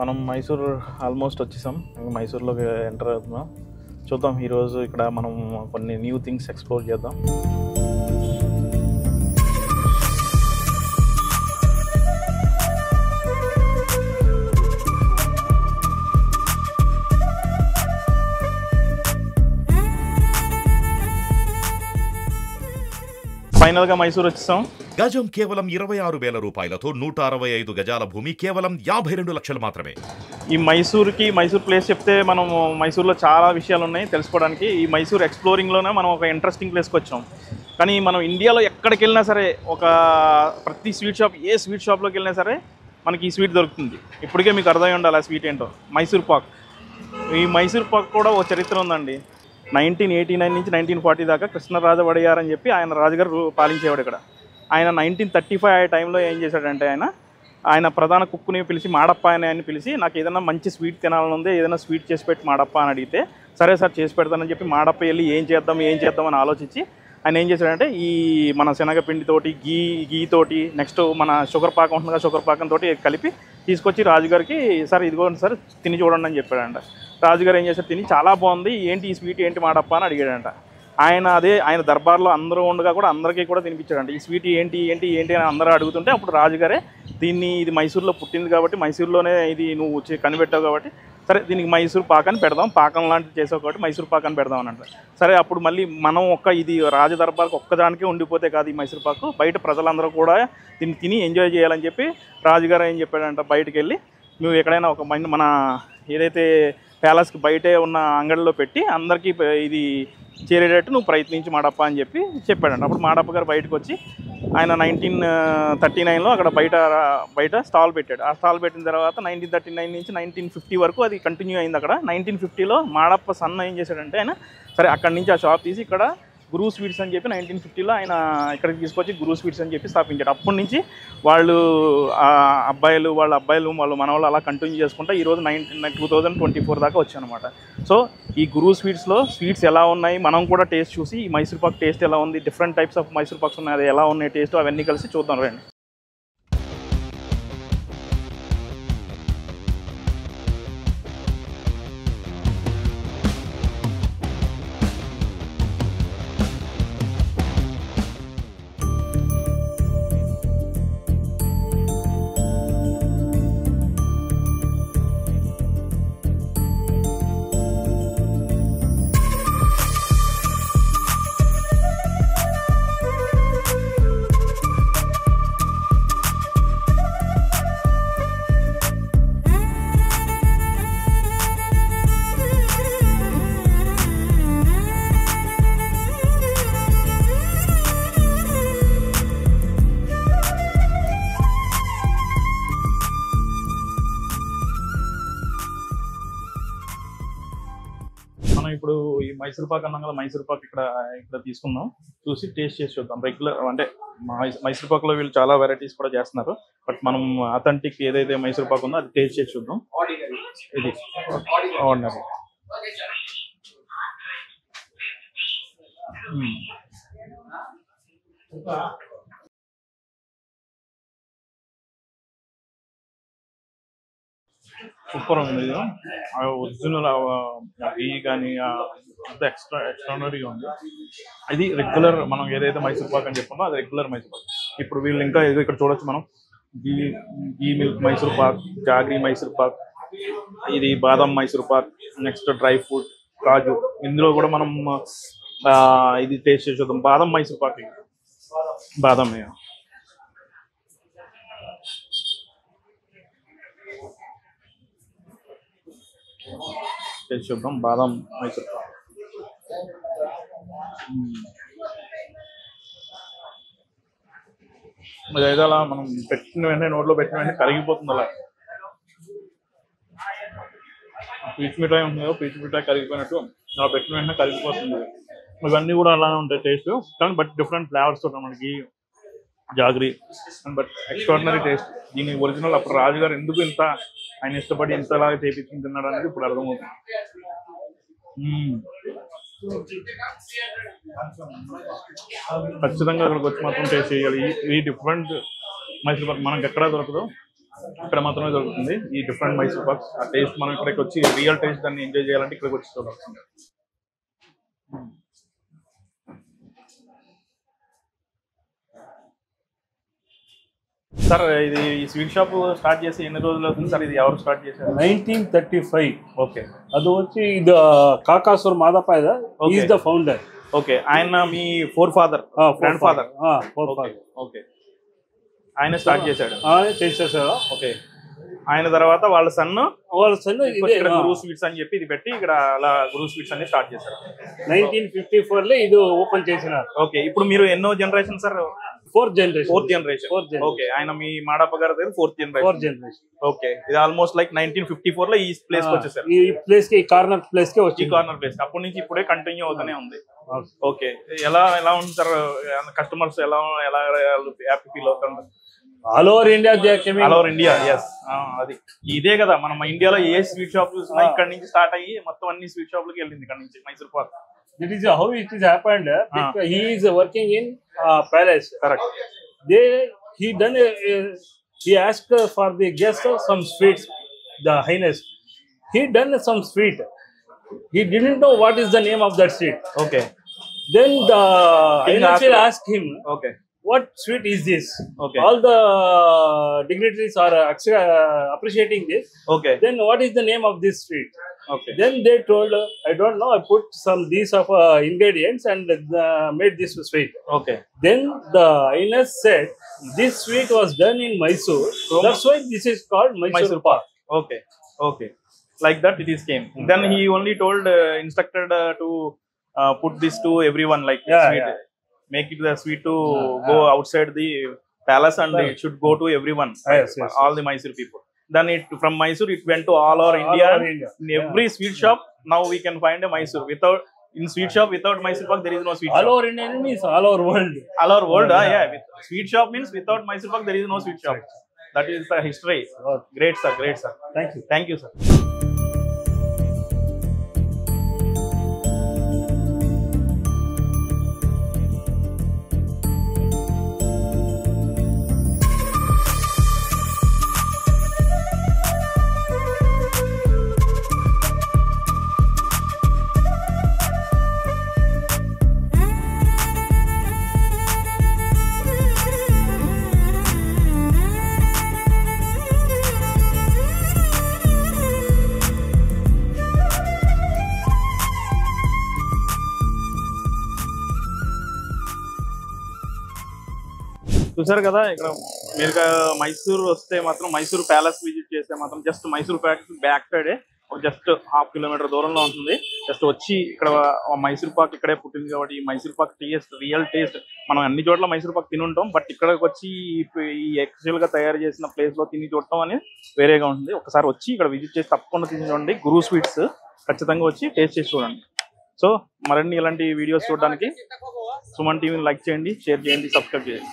మనం మైసూర్ ఆల్మోస్ట్ వచ్చేసాం. మైసూర్లోకి ఎంటర్ అవుతున్నాం. చూద్దాం ఈరోజు ఇక్కడ మనం కొన్ని న్యూ థింగ్స్ ఎక్స్ప్లోర్ చేద్దాం. ఫైనల్గా మైసూర్ వచ్చేసాం. గజం కేవలం ఇరవై ఆరు వేల రూపాయలతో నూట అరవై ఐదు గజాల భూమి కేవలం యాభై రెండు లక్షలు మాత్రమే. ఈ మైసూర్కి మైసూర్ ప్లేస్ చెప్తే మనం మైసూర్లో చాలా విషయాలు ఉన్నాయి తెలుసుకోవడానికి. ఈ మైసూర్ ఎక్స్ప్లోరింగ్లోనే మనం ఒక ఇంట్రెస్టింగ్ ప్లేస్కి వచ్చాం. కానీ మనం ఇండియాలో ఎక్కడికి వెళ్ళినా సరే ఒక ప్రతి స్వీట్ షాప్ ఏ స్వీట్ షాప్లోకి వెళ్ళినా సరే మనకి ఈ స్వీట్ దొరుకుతుంది. ఇప్పటికే మీకు అర్థమై ఉండాలి ఆ స్వీట్ ఏంటో. మైసూర్ పాక్. ఈ మైసూర్ పాక్ కూడా ఒక చరిత్ర ఉందండి. నైన్టీన్ ఎయిటీ నైన్ నుంచి నైన్టీన్ ఫార్టీ దాకా కృష్ణరాజ వడియార్ అని చెప్పి ఆయన రాజుగారు పాలించేవాడు ఇక్కడ. ఆయన నైన్టీన్ థర్టీ ఫైవ్ ఆ టైంలో ఏం చేశాడంటే ఆయన ఆయన ప్రధాన కుక్కుని పిలిచి మాడప్ప అని ఆయన పిలిచి నాకు ఏదైనా మంచి స్వీట్ తినాలని ఉంది ఏదైనా స్వీట్ చేసి పెట్టి మాడప్ప అని అడిగితే సరే సార్ చేసి పెడతానని చెప్పి మాడప్ప వెళ్ళి ఏం చేద్దాం ఏం చేద్దాం అని ఆలోచించి ఆయన ఏం చేశాడంటే ఈ మన శనగపిండితోటి గీ గీ తోటి నెక్స్ట్ మన షుగర్ పాకం ఉంటుంది షుగర్ పాకం తోటి కలిపి తీసుకొచ్చి రాజుగారికి సార్ ఇదిగోండి సార్ తిని చూడండి అని చెప్పాడంట. రాజుగారు ఏం చేశారు? తిని చాలా బాగుంది. ఏంటి ఈ స్వీట్? ఏంటి మాడప్ప అని అడిగాడంట. ఆయన అదే ఆయన దర్బార్లో అందరూ ఉండగా కూడా అందరికీ కూడా తినిపించాడంట. ఈ స్వీట్ ఏంటి? ఏంటి? ఏంటి? అని అందరూ అడుగుతుంటే అప్పుడు రాజుగారే దీన్ని ఇది మైసూర్లో పుట్టింది కాబట్టి మైసూర్లోనే ఇది నువ్వు కనిపెట్టావు కాబట్టి సరే దీనికి మైసూర్ పాకాన్ని పెడదాం. పాకం లాంటిది చేసావు కాబట్టి మైసూర్ పాకాన్ని పెడదాం అని అంటారు. సరే అప్పుడు మళ్ళీ మనం ఒక్క ఇది రాజదర్బార్కి ఒక్కదానికే ఉండిపోతే కాదు ఈ మైసూర్ పాకు. బయట ప్రజలందరూ కూడా దీన్ని తిని ఎంజాయ్ చేయాలని చెప్పి రాజుగారు ఏం చెప్పాడంట? బయటకు వెళ్ళి నువ్వు ఎక్కడైనా ఒక మన ఏదైతే ప్యాలెస్కి బయటే ఉన్న అంగడిలో పెట్టి అందరికీ ఇది చేరేటట్టు నువ్వు ప్రయత్నించి మాడప్ప అని చెప్పి చెప్పాడంట. అప్పుడు మాడప్ప గారు బయటకు వచ్చి ఆయన నైన్టీన్ థర్టీ నైన్లో అక్కడ బయట బయట స్టాల్ పెట్టాడు. ఆ స్టాల్ పెట్టిన తర్వాత నైన్టీన్ థర్టీ నైన్ నుంచి నైన్టీన్ ఫిఫ్టీ వరకు అది కంటిన్యూ అయింది అక్కడ. నైన్టీన్ ఫిఫ్టీలో మాడప్ప సన్న ఏం చేశాడంటే ఆయన సరే అక్కడి నుంచి ఆ షాప్ తీసి ఇక్కడ గురు స్వీట్స్ అని చెప్పి నైన్టీన్ ఫిఫ్టీలో ఆయన ఇక్కడికి తీసుకొచ్చి గురు స్వీట్స్ అని చెప్పి స్థాపించాడు అప్పటి నుంచి వాళ్ళు అబ్బాయిలు వాళ్ళ అబ్బాయిలు వాళ్ళు మన వాళ్ళు అలా కంటిన్యూ చేసుకుంటా ఈరోజు nineteen two thousand twenty four దాకా వచ్చానమాట సో ఈ గురు స్వీట్స్లో స్వీట్స్ ఎలా ఉన్నాయి మనం కూడా టేస్ట్ చూసి ఈ మైసూర్ పాక్ టేస్ట్ ఎలా ఉంది different types of Mysore paks ఉన్నాయి అది ఎలా ఉన్నాయి టేస్ట్ అవన్నీ కలిసి చూద్దాం రండి. మనం ఇప్పుడు ఈ మైసూర్ పాక్ అన్నాం కదా మైసూర్ పాక్ ఇక్కడ ఇక్కడ తీసుకుందాం. చూసి టేస్ట్ చేసి చూద్దాం. రెగ్యులర్ అంటే మైసూర్ మైసూర్ పాక్లో వీళ్ళు చాలా వెరైటీస్ కూడా చేస్తున్నారు. బట్ మనం అథెంటిక్ ఏదైతే మైసూర్ పాక్ ఉందో అది టేస్ట్ చేసి చూద్దాం. ఇది. ఆర్డినరీ సూపర్ ఉంది ఇది ఒరిజినల్ ఈ కానీ అంత ఎక్స్ట్రా ఎక్స్ట్రానరీగా ఉంది. ఇది రెగ్యులర్ మనం ఏదైతే మైసూర్ పాక్ అని చెప్పామో అది రెగ్యులర్ మైసూర్ పాక్. ఇప్పుడు వీళ్ళు ఇంకా ఏదో ఇక్కడ చూడొచ్చు మనం. గీ గీ మిల్క్ మైసూర్ పాక్ జాగ్రీ మైసూర్ పాక్ ఇది బాదం Mysore pak next dry fruit కాజు. ఇందులో కూడా మనం ఆ, ఇది టేస్ట్ చేసి చూద్దాం. బాదం మైసూర్ పాక్ బాదం ఇక. టేస్ట్ చూద్దాం. బాదం మైసూర్ పాక్. అలా మనం పెట్టిన వెంటనే నోట్లో పెట్టిన వెంటనే కరిగిపోతుంది అలా. పీచు మిఠాయి ఉంది కదా పీచు మిఠాయి కరిగిపోయినట్టు అలా పెట్టిన వెంటనే కరిగిపోతుంది. ఇవన్నీ కూడా అలానే ఉంటాయి టేస్ట్ కానీ బట్ డిఫరెంట్ ఫ్లేవర్స్ ఉంటాయి మనకి. జాగ్రీ. బట్ ఎక్స్ట్రాడినరీ టేస్ట్ దీని ఒరిజినల్ అప్పుడు రాజుగారు ఎందుకు ఇంత ఆయన ఇష్టపడి ఇంతలాగా చేయించుకుంటున్నాడు అనేది ఇప్పుడు అర్థమవుతుంది. ఖచ్చితంగా అక్కడికి వచ్చి మాత్రం టేస్ట్ చేయాలి. ఈ- డిఫరెంట్ మైసూర్ పాక్ మనకి ఎక్కడా దొరకదు. ఇక్కడ మాత్రమే దొరుకుతుంది. ఈ డిఫరెంట్ మైసూర్ పాక్స్ ఆ టేస్ట్ మనం ఇక్కడికి వచ్చి రియల్ టేస్ట్ దాన్ని ఎంజాయ్ చేయాలంటే ఇక్కడికి వచ్చి దొరుకుతుంది సార్ ఇది ఈ స్వీట్ షాప్ స్టార్ట్ చేసి ఎన్ని రోజులు అవుతుంది సార్? ఇది ఎవరు స్టార్ట్ చేశారు? Nineteen thirty five. ఓకే. అది వచ్చి ఇది Kakasur Madappa is the founder okay. ఆయన మీ forefather grandfather forefather okay. ఆయన స్టార్ట్ చేశాడు. చేసేసాడు? ఓకే. ఆయన తర్వాత వాళ్ళ సన్ వాళ్ళ సన్ ఇక్కడ గురు స్వీట్స్ అని చెప్పి ఇది పెట్టి ఇక్కడ అలా గురు స్వీట్స్ అన్ని స్టార్ట్ చేశారు. నైన్టీన్ ఫిఫ్టీ ఫోర్లో ఇది ఓపెన్ చేసినారు. ఓకే. ఇప్పుడు మీరు ఎన్నో generation sir? Fourth generation fourth generation. Okay ఆయన మీ మాడప్ప గారి దగ్గర fourth fourth generation generation okay ఇది ఆల్మోస్ట్ లైక్ నైన్టీన్ ఫిఫ్టీ ఫోర్లో ఈ ప్లేస్కి వచ్చేసారు. ఈ ప్లేస్కి కార్నర్ ప్లేస్కి ఈ వచ్చింది కార్నర్ ప్లేస్ అప్పటి నుంచి ఇప్పుడే కంటిన్యూ అవుతూనే ఉంది. ఓకే ఎలా ఎలా ఉంది సార్ కస్టమర్స్ ఎలా ఎలా హ్యాపీ ఫీల్ అవుతారు? All over India all over India yes అది. ఇదే కదా మనం ఇండియాలో ఏ స్వీట్ షాప్ చూసినా. ఇక్కడ నుంచి స్టార్ట్ అయ్యి మొత్తం అన్ని స్వీట్ షాప్ లకి వెళ్ళింది ఇక్కడ నుంచి Mysore pak That is how it is happened. Uh, ah. He is working in uh, palace. Correct. They he done a, a, he asked for the guest uh, some sweets. The highness he done some sweet. He didn't know what is the name of that sweet. Okay. Then the highness asked, asked him. Okay what sweet is this? Okay. All the dignitaries are uh, uh, appreciating this. Okay. Then what is the name of this sweet? Okay. Then they told, uh, I don't know, I put some these of uh, ingredients and made this sweet. Okay. Then the illness said, this sweet was done in Mysore. So That's why this is called Mysore, Mysore Park. Okay. Okay. Like that it is came. Then he only told, instructed to put this to everyone like yeah, sweet. Yeah the sweet to Yeah, go yeah. Outside the palace and Right. It should go to everyone Yes, yes, all the Mysore people then it from Mysore it went to all over All India over India. In every sweet shop now we can find a Mysore without in sweet shop without Mysore pak there is no sweet All shop over India means all over world. all over world Yeah, ah, yeah with sweet shop means without mysore pak there is no sweet shop that is the history great sir great sir Thank you. thank you sir చూసారు కదా ఇక్కడ మీరు ఇక మైసూర్ వస్తే మాత్రం Mysore palace visit చేస్తే మాత్రం just Mysore palace back సైడే జస్ట్ హాఫ్ కిలోమీటర్ దూరంలో ఉంటుంది. జస్ట్ వచ్చి ఇక్కడ మైసూర్ పాక్ ఇక్కడే పుట్టింది కాబట్టి ఈ Mysore pak taste real taste మనం అన్ని చోట్ల మైసూర్ పాక్ తిని ఉంటాం బట్ ఇక్కడికి వచ్చి ఈ- ఈ గా తయారు చేసిన ప్లేస్లో తిని చూడటం అనేది వేరేగా ఉంటుంది. ఒకసారి వచ్చి ఇక్కడ విజిట్ చేసి తప్పకుండా తిని చూడండి. గురు స్వీట్స్ ఖచ్చితంగా వచ్చి టేస్ట్ చేసి చూడండి. సో మరిన్ని ఇలాంటి వీడియోస్ చూడడానికి సుమన్ టీవీని లైక్ చేయండి షేర్ చేయండి సబ్స్క్రైబ్ చేయండి.